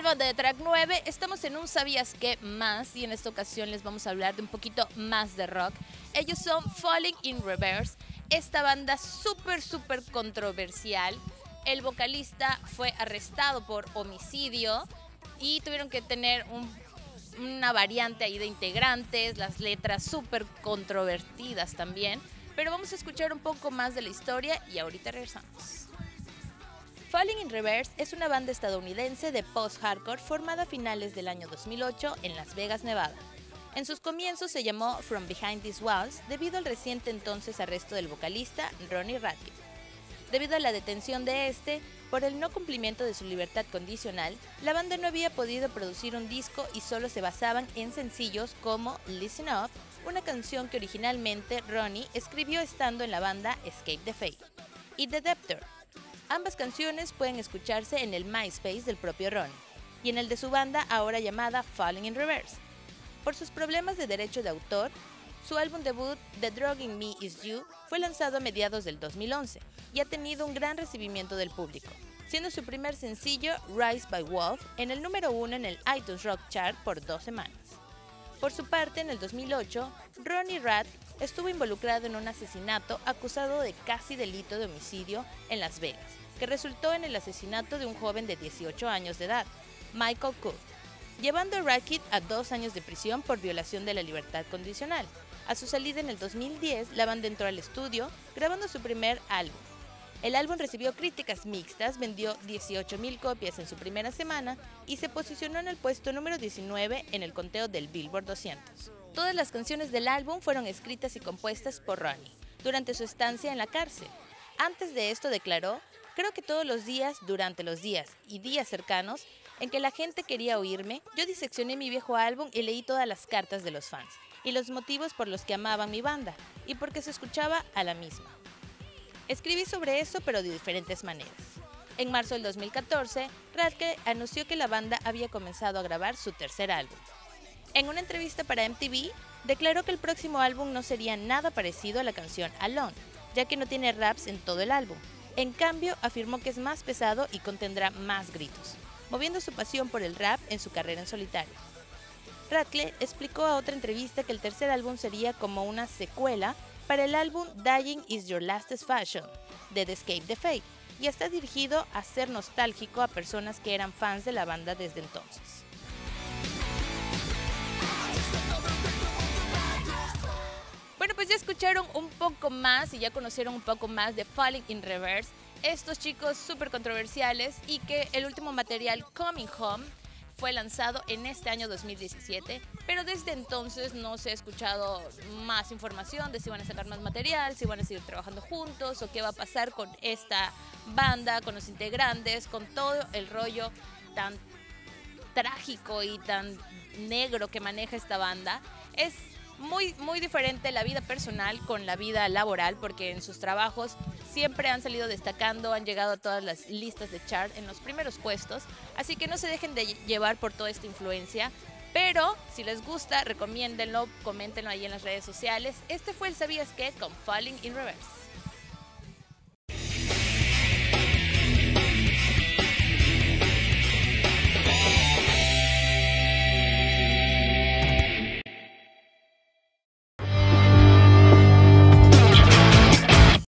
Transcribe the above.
tal, banda de track 9? Estamos en un Sabías qué más y en esta ocasión les vamos a hablar de un poquito más de rock. Ellos son Falling in Reverse, esta banda súper, súper controversial. El vocalista fue arrestado por homicidio y tuvieron que tener una variante ahí de integrantes, las letras súper controvertidas también. Pero vamos a escuchar un poco más de la historia y ahorita regresamos. Falling in Reverse es una banda estadounidense de post-hardcore formada a finales del año 2008 en Las Vegas, Nevada. En sus comienzos se llamó From Behind These Walls debido al reciente entonces arresto del vocalista Ronnie Radke. Debido a la detención de este, por el no cumplimiento de su libertad condicional, la banda no había podido producir un disco y solo se basaban en sencillos como Listen Up, una canción que originalmente Ronnie escribió estando en la banda Escape the Fate, y The Debtor, Ambas canciones pueden escucharse en el MySpace del propio Ron y en el de su banda ahora llamada Falling in Reverse. Por sus problemas de derecho de autor, su álbum debut The Drugging Me Is You fue lanzado a mediados del 2011 y ha tenido un gran recibimiento del público, siendo su primer sencillo Rise by Wolf en el número uno en el iTunes Rock Chart por dos semanas. Por su parte, en el 2008, Ronnie Rath estuvo involucrado en un asesinato acusado de casi delito de homicidio en Las Vegas que resultó en el asesinato de un joven de 18 años de edad, Michael Cook, llevando a Rackett a dos años de prisión por violación de la libertad condicional. A su salida en el 2010, la banda entró al estudio grabando su primer álbum. El álbum recibió críticas mixtas, vendió 18.000 copias en su primera semana y se posicionó en el puesto número 19 en el conteo del Billboard 200. Todas las canciones del álbum fueron escritas y compuestas por Ronnie durante su estancia en la cárcel. Antes de esto declaró, Creo que todos los días, durante los días y días cercanos en que la gente quería oírme, yo diseccioné mi viejo álbum y leí todas las cartas de los fans y los motivos por los que amaban mi banda y porque se escuchaba a la misma. Escribí sobre eso pero de diferentes maneras. En marzo del 2014, Radke anunció que la banda había comenzado a grabar su tercer álbum. En una entrevista para MTV, declaró que el próximo álbum no sería nada parecido a la canción Alone, ya que no tiene raps en todo el álbum, en cambio, afirmó que es más pesado y contendrá más gritos, moviendo su pasión por el rap en su carrera en solitario. Radcliffe explicó a otra entrevista que el tercer álbum sería como una secuela para el álbum Dying is Your Lastest Fashion de The Escape the Fate y está dirigido a ser nostálgico a personas que eran fans de la banda desde entonces. Pues ya escucharon un poco más y ya conocieron un poco más de Falling in Reverse. Estos chicos súper controversiales y que el último material Coming Home fue lanzado en este año 2017, pero desde entonces no se ha escuchado más información de si van a sacar más material, si van a seguir trabajando juntos o qué va a pasar con esta banda, con los integrantes, con todo el rollo tan trágico y tan negro que maneja esta banda. Es muy, muy diferente la vida personal con la vida laboral, porque en sus trabajos siempre han salido destacando, han llegado a todas las listas de chart en los primeros puestos, así que no se dejen de llevar por toda esta influencia. Pero si les gusta, recomiéndenlo, coméntenlo ahí en las redes sociales. Este fue el Sabías que con Falling in Reverse.